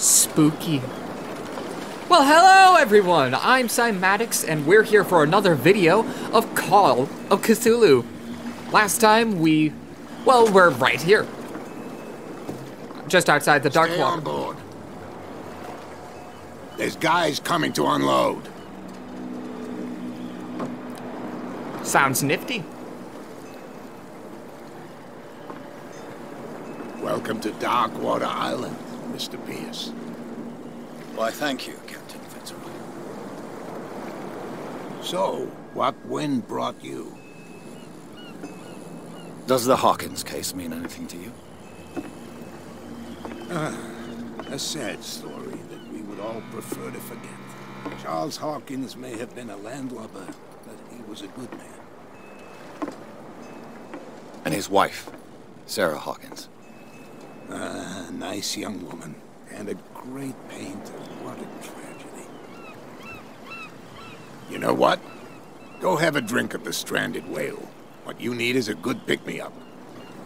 Spooky. Well, hello everyone! I'm PsiMadyx, and we're here for another video of Call of Cthulhu. Last time we. Well, we're right here. Just outside the Dark Stay Water. on board. There's guys coming to unload. Sounds nifty. Welcome to Darkwater Island, Mr. Pierce. Why, thank you, Captain Fitzroy. So, what wind brought you? Does the Hawkins case mean anything to you? Ah, a sad story that we would all prefer to forget. Charles Hawkins may have been a landlubber, but he was a good man. And his wife, Sarah Hawkins. A nice young woman, and a great painter. What a tragedy. You know what? Go have a drink at the Stranded Whale. What you need is a good pick-me-up.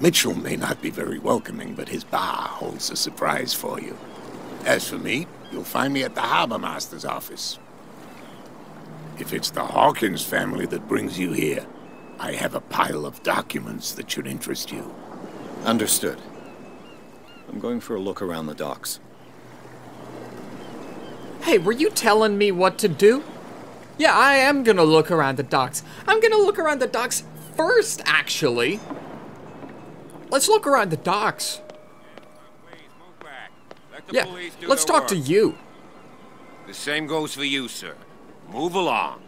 Mitchell may not be very welcoming, but his bar holds a surprise for you. As for me, you'll find me at the Harbor Master's office. If it's the Hawkins family that brings you here, I have a pile of documents that should interest you. Understood. I'm going for a look around the docks. Hey, were you telling me what to do? Yeah, I am gonna look around the docks. I'm gonna look around the docks first, actually. Let's look around the docks. Please move back. Let the Yeah, let's their talk to you. The same goes for you, sir. Move along.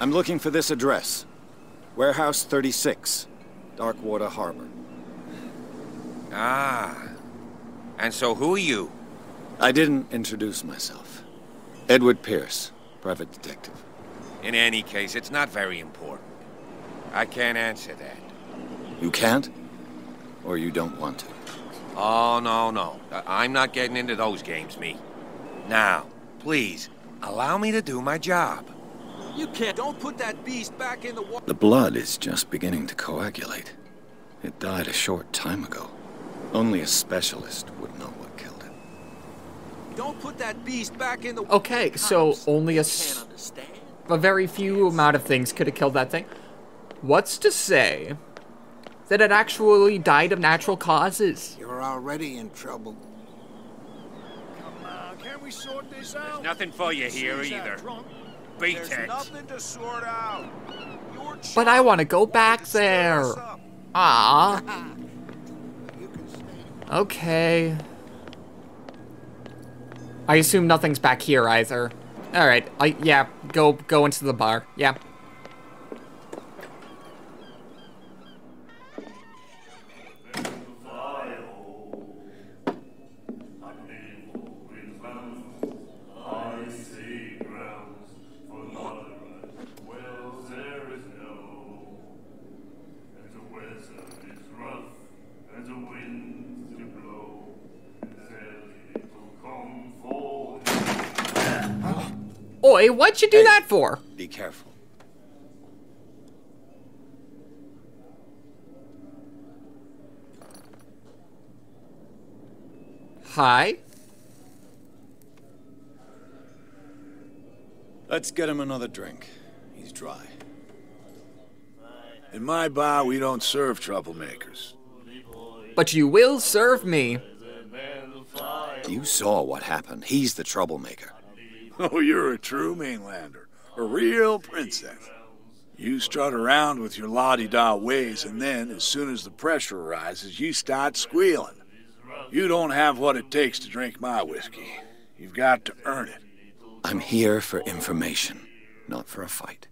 I'm looking for this address. Warehouse 36, Darkwater Harbor. Ah. And so who are you? I didn't introduce myself. Edward Pierce, private detective. In any case, it's not very important. I can't answer that. You can't? Or you don't want to? Oh, no, no. I- I'm not getting into those games, me. Now, please, allow me to do my job. You can't. Don't put that beast back in the water. The blood is just beginning to coagulate. It died a short time ago. Only a specialist would know what killed it. Don't put that beast back in the Okay, so only a, s- a very few amount of things could have killed that thing. What's to say that it actually died of natural causes? You're already in trouble. Come on, can we sort this out? There's nothing for you here either. Beat There's it. nothing to sort out. But I want to go back there. Ah. Okay. I assume nothing's back here either. All right. I yeah. Go go into the bar. Yeah. I see grounds for not wells there is no, and the weather is rough, and the winds do blow, tell it to come forward. Oi, what'd you do Hey. that for? Be careful. Hi. Let's get him another drink. He's dry. In my bar, we don't serve troublemakers. But you will serve me. You saw what happened. He's the troublemaker. Oh, you're a true mainlander. A real princess. You strut around with your la-di-da ways, and then, as soon as the pressure arises, you start squealing. You don't have what it takes to drink my whiskey. You've got to earn it. I'm here for information, not for a fight.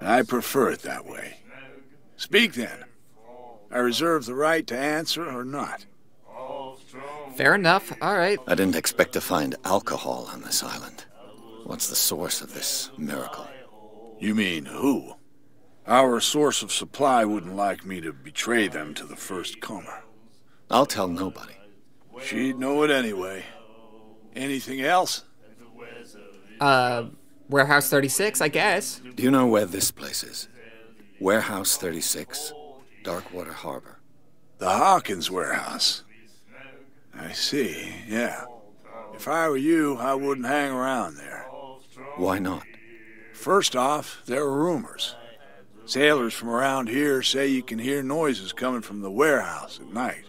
I prefer it that way. Speak then. I reserve the right to answer or not. Fair enough. All right. I didn't expect to find alcohol on this island. What's the source of this miracle? You mean who? Our source of supply wouldn't like me to betray them to the first comer. I'll tell nobody. She'd know it anyway. Anything else? Uh, warehouse 36, I guess. Do you know where this place is? Warehouse 36, Darkwater Harbor. The Hawkins warehouse. I see, yeah. If I were you, I wouldn't hang around there. Why not? First off, there are rumors. Sailors from around here say you can hear noises coming from the warehouse at night.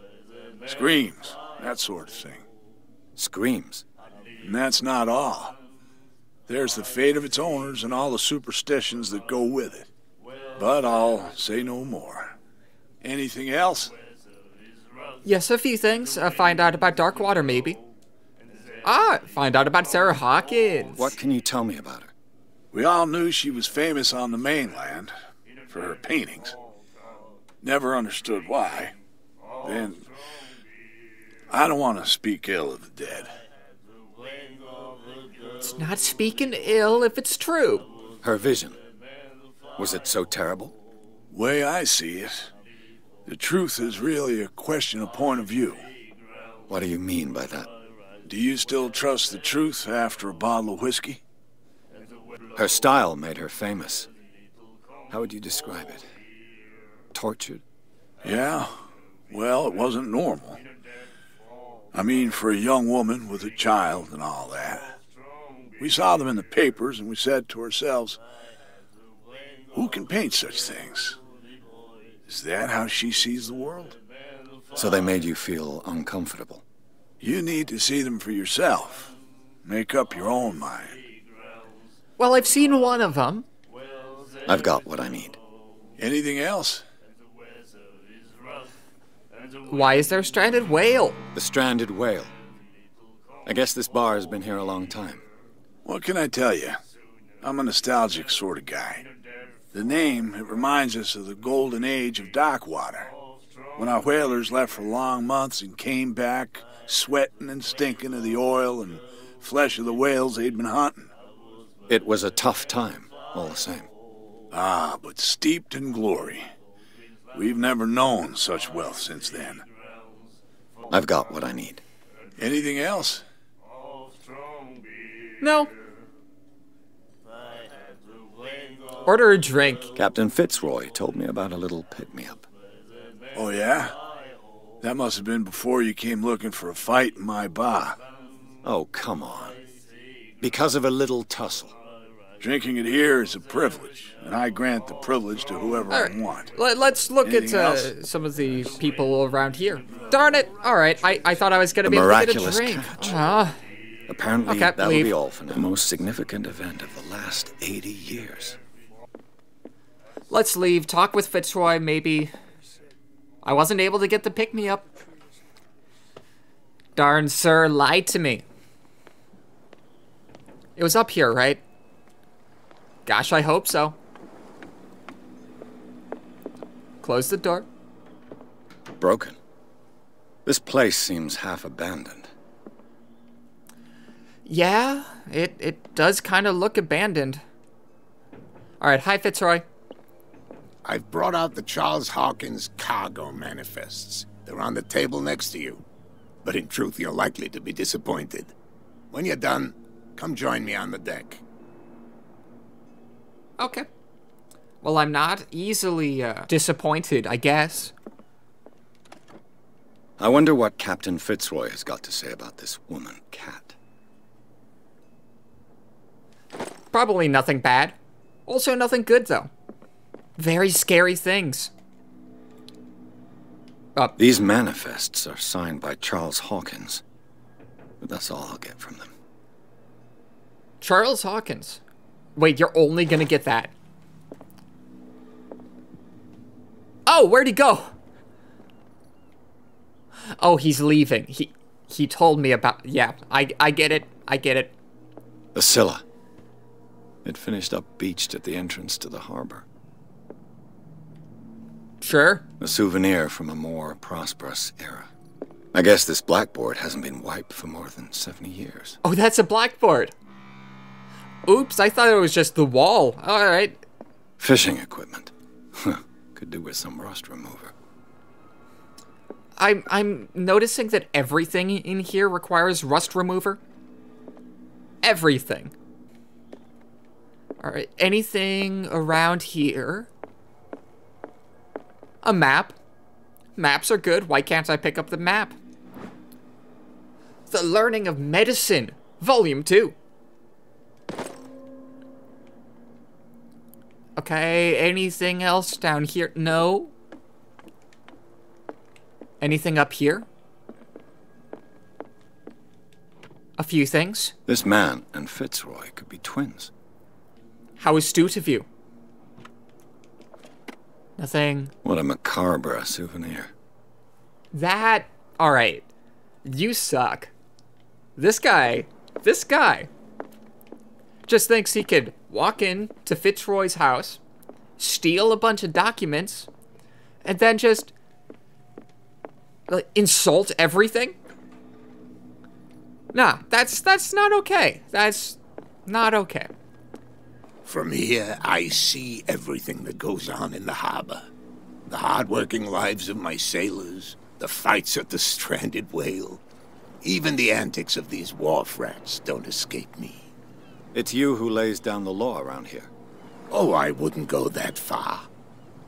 Screams, that sort of thing. Screams. And that's not all. There's the fate of its owners and all the superstitions that go with it. But I'll say no more. Anything else? Yes, a few things. Uh, find out about Darkwater, maybe. Ah, find out about Sarah Hawkins. What can you tell me about her? We all knew she was famous on the mainland for her paintings. Never understood why. Then, I don't want to speak ill of the dead. It's not speaking ill if it's true. Her vision. Was it so terrible? Way I see it, the truth is really a question of point of view. What do you mean by that? Do you still trust the truth after a bottle of whiskey? Her style made her famous. How would you describe it? Tortured? Yeah. Well, it wasn't normal. I mean, for a young woman with a child and all that. We saw them in the papers and we said to ourselves, who can paint such things? Is that how she sees the world? So they made you feel uncomfortable. You need to see them for yourself. Make up your own mind. Well, I've seen one of them. I've got what I need. Anything else? Why is there a stranded whale? The stranded whale. I guess this bar has been here a long time. What can I tell you? I'm a nostalgic sort of guy. The name, it reminds us of the golden age of Darkwater. When our whalers left for long months and came back sweating and stinking of the oil and flesh of the whales they'd been hunting. It was a tough time, all the same. Ah, but steeped in glory. We've never known such wealth since then. I've got what I need. Anything else? No. Order a drink. Captain Fitzroy told me about a little pick-me-up. Oh, yeah? That must have been before you came looking for a fight in my bar. Oh, come on. Because of a little tussle. Drinking it here is a privilege, and I grant the privilege to whoever All I right, want. let, us look Anything at uh, some of the people around here. Darn it! All right, I, I thought I was gonna be able to get a miraculous drink. catch. Ah, Apparently, Okay, that'll leave. be all for now. The most significant event of the last 80 years. let's leave. Talk with Fitzroy. Maybe. I wasn't able to get the pick me up. Darn sir lied to me. It was up here, right? Gosh, I hope so. Close the door. Broken. This place seems half abandoned. Yeah, it, it does kind of look abandoned. All right, hi Fitzroy. I've brought out the Charles Hawkins cargo manifests. They're on the table next to you. But in truth, you're likely to be disappointed. When you're done, come join me on the deck. Okay. Well, I'm not easily uh, disappointed, I guess. I wonder what Captain Fitzroy has got to say about this woman, Cat. Probably nothing bad. Also, nothing good, though. Very scary things. Uh, These manifests are signed by Charles Hawkins. But that's all I'll get from them. Charles Hawkins. Wait, you're only gonna get that. Oh, where'd he go? Oh, he's leaving. He he told me about. Yeah, I I get it. I get it. The Scylla. It finished up beached at the entrance to the harbor. Sure. A souvenir from a more prosperous era. I guess this blackboard hasn't been wiped for more than 70 years. Oh, that's a blackboard. Oops, I thought it was just the wall. All right. Fishing equipment. Could do with some rust remover. I'm I'm noticing that everything in here requires rust remover. Everything. All right. Anything around here? A map. Maps are good. Why can't I pick up the map? The Learning of Medicine, Volume 2. Okay, anything else down here? No. Anything up here? A few things. This man and Fitzroy could be twins. How astute of you. Nothing. What a macabre souvenir. That. Alright. You suck. This guy. This guy. Just thinks he could walk in to Fitzroy's house, steal a bunch of documents, and then just. Like, insult everything? Nah, that's that's not okay. That's not okay. From here, I see everything that goes on in the harbor. The hard-working lives of my sailors, the fights at the stranded whale. Even the antics of these wharf rats don't escape me. It's you who lays down the law around here. Oh, I wouldn't go that far.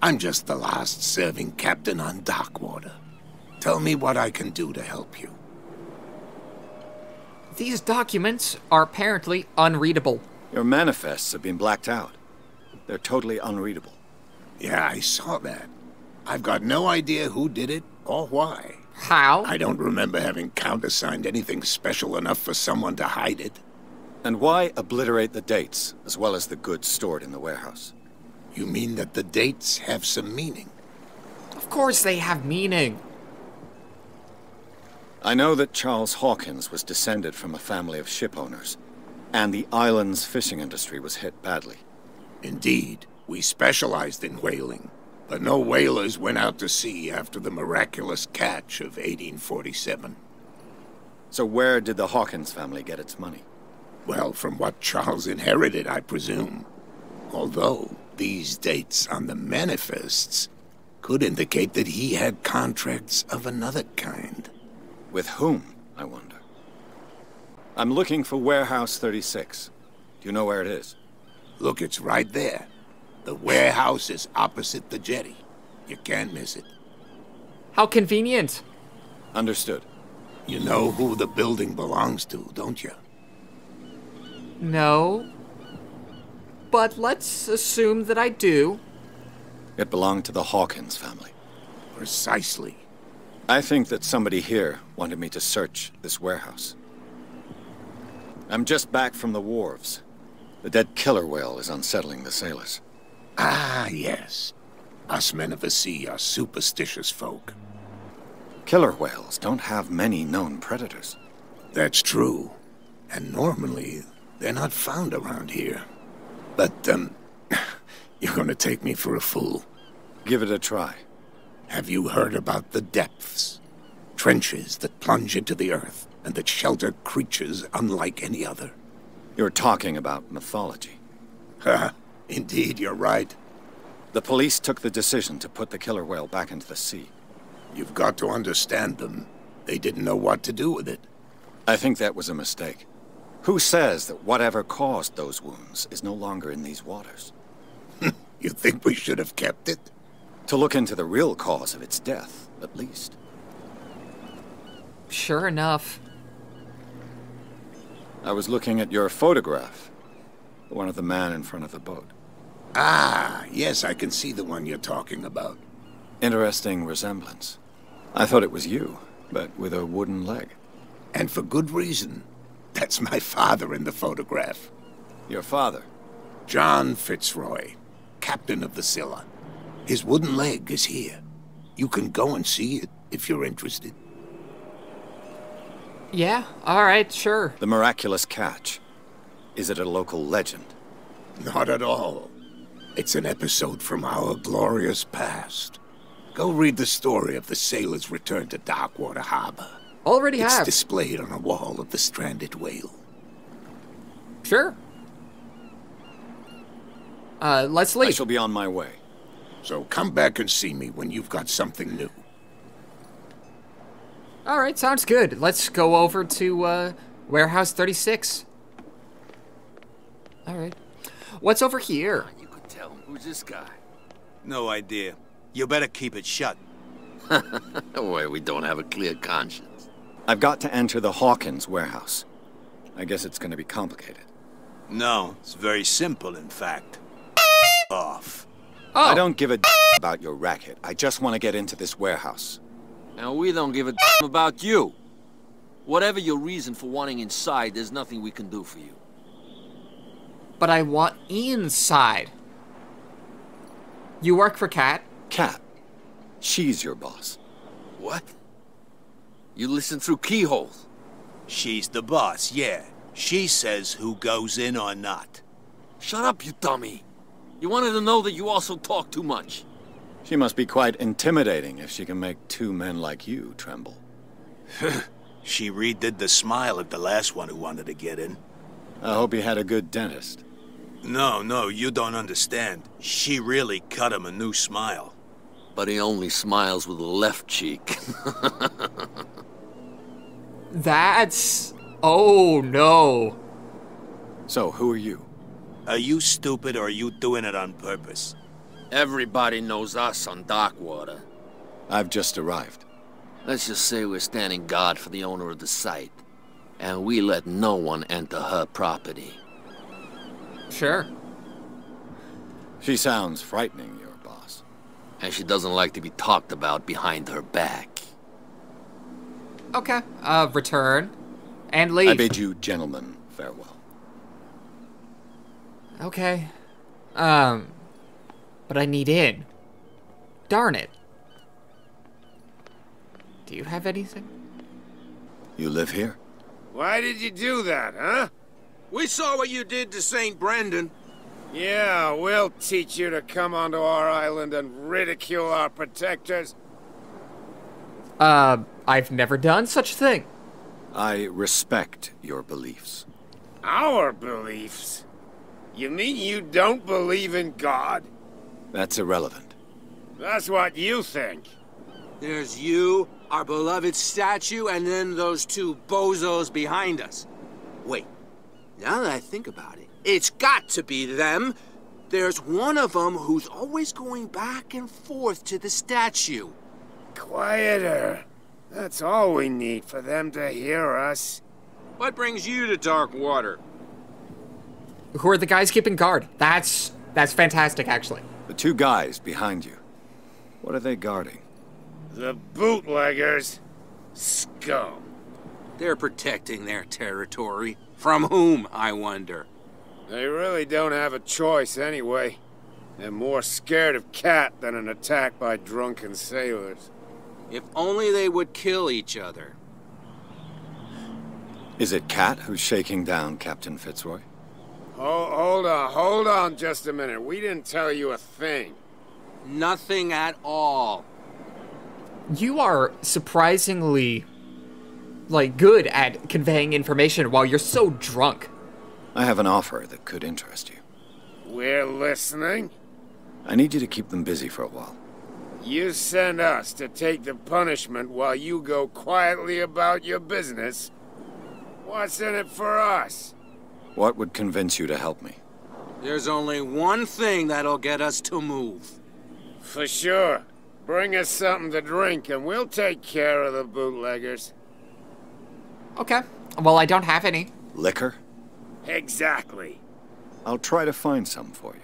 I'm just the last serving captain on Darkwater. Tell me what I can do to help you. These documents are apparently unreadable. Your manifests have been blacked out. They're totally unreadable. Yeah, I saw that. I've got no idea who did it or why. How? I don't remember having countersigned anything special enough for someone to hide it. And why obliterate the dates, as well as the goods stored in the warehouse? You mean that the dates have some meaning? Of course they have meaning. I know that Charles Hawkins was descended from a family of ship owners, and the island's fishing industry was hit badly. Indeed, we specialized in whaling, but no whalers went out to sea after the miraculous catch of 1847. So where did the Hawkins family get its money? Well, from what Charles inherited, I presume. Although, these dates on the manifests could indicate that he had contracts of another kind. With whom, I wonder? I'm looking for Warehouse 36. Do you know where it is? Look, it's right there. The warehouse is opposite the jetty. You can't miss it. How convenient. Understood. You know who the building belongs to, don't you? No. But let's assume that I do. It belonged to the Hawkins family. Precisely. I think that somebody here wanted me to search this warehouse. I'm just back from the wharves. The dead killer whale is unsettling the sailors. Ah, yes. Us men of the sea are superstitious folk. Killer whales don't have many known predators. That's true. And normally, they're not found around here. But, um, you're gonna take me for a fool. Give it a try. Have you heard about the depths? Trenches that plunge into the earth and that shelter creatures unlike any other. You're talking about mythology. Ha! Indeed, you're right. The police took the decision to put the killer whale back into the sea. You've got to understand them. They didn't know what to do with it. I think that was a mistake. Who says that whatever caused those wounds is no longer in these waters? Hmm, you think we should have kept it? To look into the real cause of its death, at least. Sure enough. I was looking at your photograph. The one of the man in front of the boat. Ah, yes, I can see the one you're talking about. Interesting resemblance. I thought it was you, but with a wooden leg. And for good reason. That's my father in the photograph. Your father? John Fitzroy, captain of the Scylla. His wooden leg is here. You can go and see it if you're interested. Yeah, alright, sure. The miraculous catch. Is it a local legend? Not at all. It's an episode from our glorious past. Go read the story of the sailor's return to Darkwater Harbor. Already It's have. displayed on a wall of the stranded whale. Sure. Uh, let's I leave. shall be on my way. So come back and see me when you've got something new. Alright, sounds good. Let's go over to, uh, Warehouse 36. Alright. What's over here? You could tell. Who's this guy? No idea. You better keep it shut. Why, we don't have a clear conscience. I've got to enter the Hawkins warehouse. I guess it's gonna be complicated. No, it's very simple, in fact. Off. Oh, I don't give a about your racket. I just want to get into this warehouse. And we don't give a damn about you. Whatever your reason for wanting inside, there's nothing we can do for you. but I want inside. You work for Cat? Cat, she's your boss. What? You listen through keyholes. She's the boss, yeah. She says who goes in or not. Shut up, you dummy. You wanted to know that you also talk too much. She must be quite intimidating if she can make two men like you tremble. She redid the smile at the last one who wanted to get in. I hope you had a good dentist. No, no, you don't understand. She really cut him a new smile. But he only smiles with the left cheek. That's. Oh no. So, who are you? Are you stupid or are you doing it on purpose? Everybody knows us on Darkwater. I've just arrived. Let's just say we're standing guard for the owner of the site. And we let no one enter her property. Sure. She sounds frightening, your boss. And she doesn't like to be talked about behind her back. Okay. Uh, return. And leave. I bid you gentlemen farewell. Okay. Um. But I need in. Darn it. Do you have anything? You live here? Why did you do that, huh? We saw what you did to St. Brendan. Yeah, we'll teach you to come onto our island and ridicule our protectors. Uh, I've never done such a thing. I respect your beliefs. Our beliefs? You mean you don't believe in God? That's irrelevant. That's what you think. There's you, our beloved statue, and then those two bozos behind us. Wait, now that I think about it, it's got to be them. There's one of them who's always going back and forth to the statue. Quieter. That's all we need for them to hear us. What brings you to Darkwater? Who are the guys keeping guard? That's that's fantastic, actually. The two guys behind you. What are they guarding? The bootleggers. Scum. They're protecting their territory. From whom, I wonder? They really don't have a choice anyway. They're more scared of Cat than an attack by drunken sailors. If only they would kill each other. Is it Cat who's shaking down Captain Fitzroy? Hold, hold on, hold on just a minute. We didn't tell you a thing. Nothing at all. You are surprisingly like good at conveying information while you're so drunk. I have an offer that could interest you. We're listening. I need you to keep them busy for a while. You send us to take the punishment while you go quietly about your business. What's in it for us? What would convince you to help me? There's only one thing that'll get us to move. For sure. Bring us something to drink and we'll take care of the bootleggers. Okay. Well, I don't have any. Liquor? Exactly. I'll try to find some for you.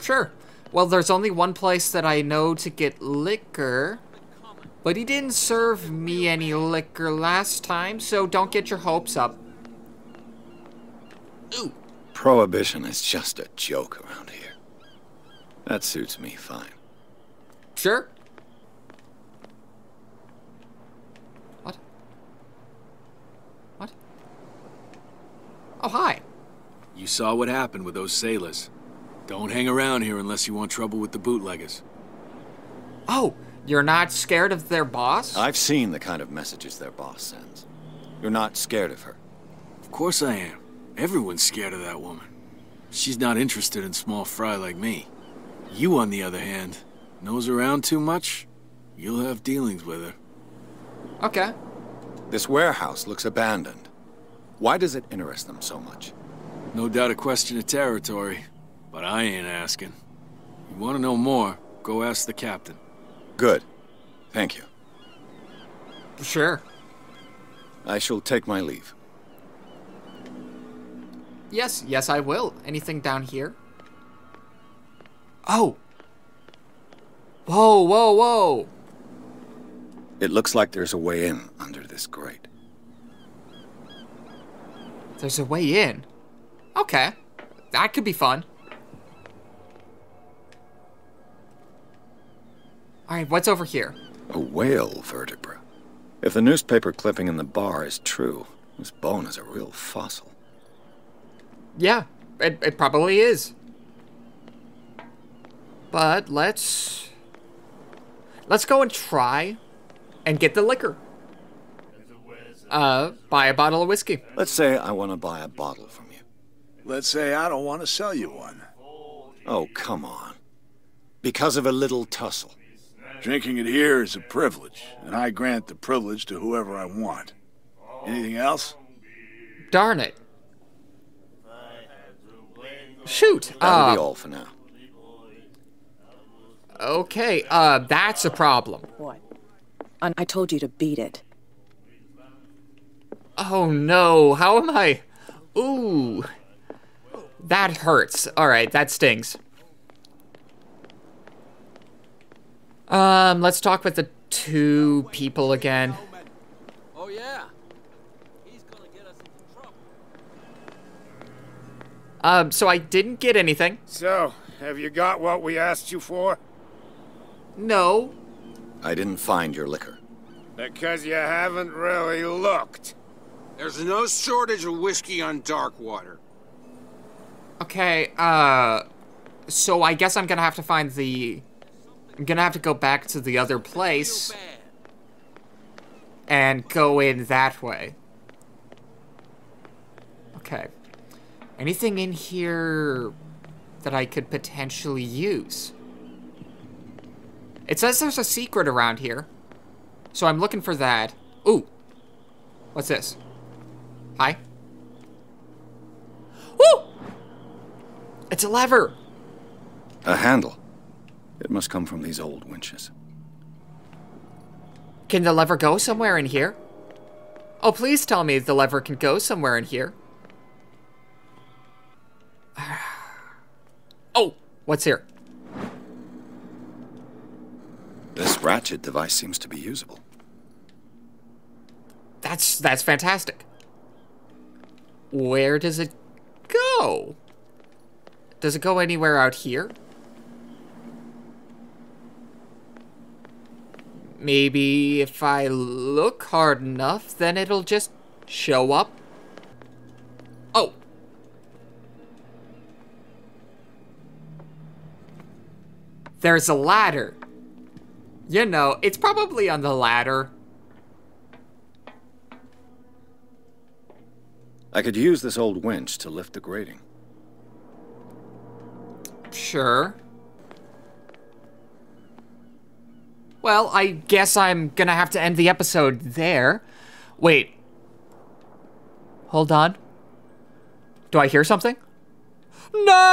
Sure. Well, there's only one place that I know to get liquor. But he didn't serve me any liquor last time, so don't get your hopes up. Ooh, Prohibition is just a joke around here. That suits me fine. Sure. What? What? Oh, hi. You saw what happened with those sailors. Don't hang around here unless you want trouble with the bootleggers. Oh, you're not scared of their boss? I've seen the kind of messages their boss sends. You're not scared of her. Of course I am. Everyone's scared of that woman. She's not interested in small fry like me. You, on the other hand, knows around too much, you'll have dealings with her. Okay. This warehouse looks abandoned. Why does it interest them so much? No doubt a question of territory, but I ain't asking. You want to know more, go ask the captain. Good. Thank you. Sure. I shall take my leave. Yes, yes, I will. Anything down here? Oh! Whoa, whoa, whoa! It looks like there's a way in under this grate. There's a way in. Okay. That could be fun. Alright, what's over here? A whale vertebra. If the newspaper clipping in the bar is true, this bone is a real fossil. Yeah, it, it probably is. But let's... Let's go and try and get the liquor. Uh, buy a bottle of whiskey. Let's say I want to buy a bottle from you. Let's say I don't want to sell you one. Oh, come on. Because of a little tussle. Drinking it here is a privilege, and I grant the privilege to whoever I want. Anything else? Darn it. Shoot. That'll uh, be all for now. Okay, uh, that's a problem. What? I I told you to beat it. Oh no, how am I? Ooh. That hurts. Alright, that stings. Um, let's talk with the two people again. Oh, yeah. He's gonna get us into trouble. Um, so I didn't get anything. So, have you got what we asked you for? No. I didn't find your liquor. Because you haven't really looked. There's no shortage of whiskey on Darkwater. Okay, uh, so I guess I'm gonna have to find the... I'm gonna have to go back to the other place and go in that way. Okay. Anything in here that I could potentially use? It says there's a secret around here. So I'm looking for that. Ooh. What's this? Hi. Woo! It's a lever. A handle. It must come from these old winches. Can the lever go somewhere in here? Oh, please tell me the lever can go somewhere in here. Oh, what's here? This ratchet device seems to be usable. That's that's fantastic. Where does it go? Does it go anywhere out here? Maybe if I look hard enough, then it'll just show up. There's a ladder. You know, it's probably on the ladder. I could use this old winch to lift the grating. Sure. Well, I guess I'm gonna have to end the episode there. Wait. Hold on. Do I hear something? No!